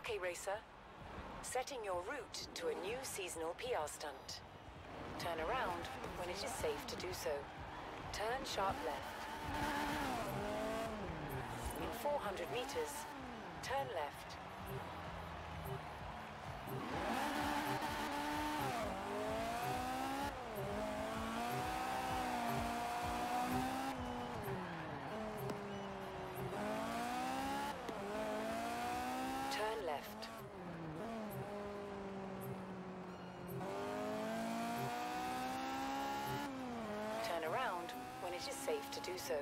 Okay, racer. Setting your route to a new seasonal PR stunt. Turn around when it is safe to do so. Turn sharp left. In 400 meters, turn left. Turn left. Turn around when it is safe to do so.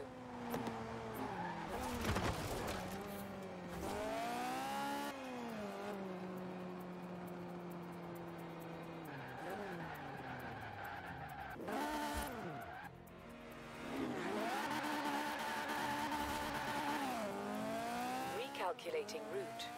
Recalculating route.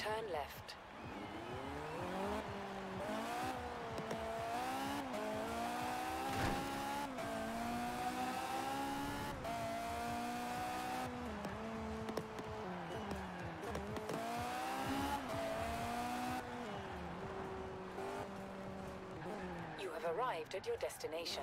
Turn left. You have arrived at your destination.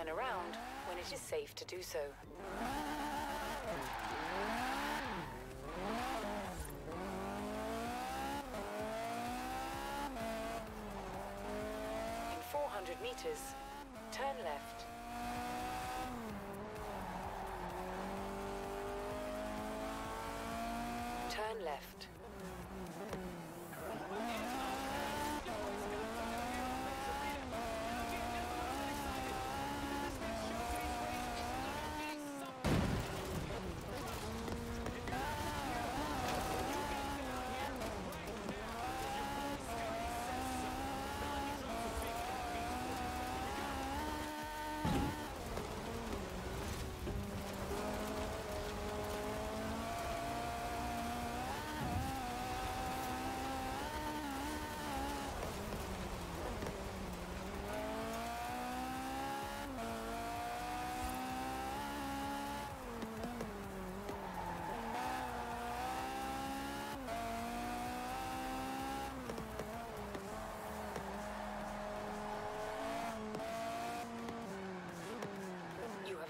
Turn around when it is safe to do so. In 400 meters, turn left. Turn left. You have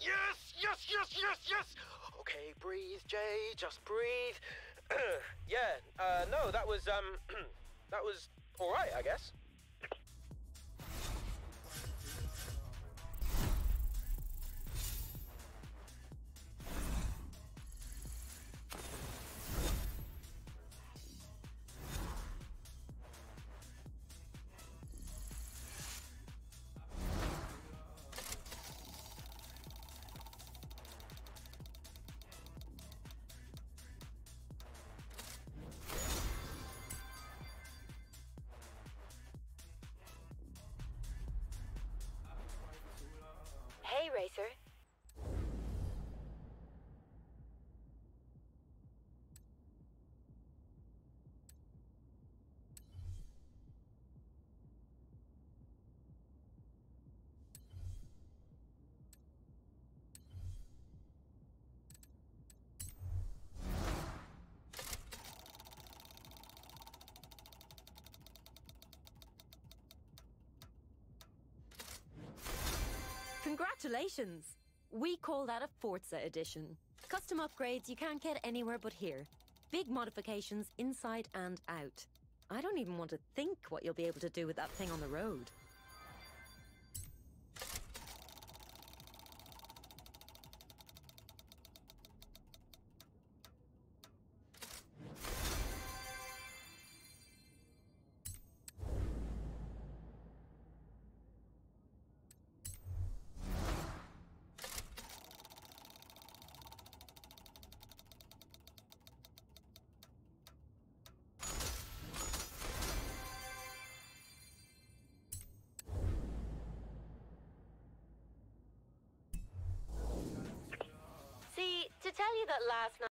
Yes, yes, yes, yes, yes. Okay, breathe, Jay. Just breathe. yeah. Uh, no, that was um, that was all right, I guess. Congratulations! We call that a Forza edition. Custom upgrades you can't get anywhere but here. Big modifications inside and out. I don't even want to think what you'll be able to do with that thing on the road. That last night.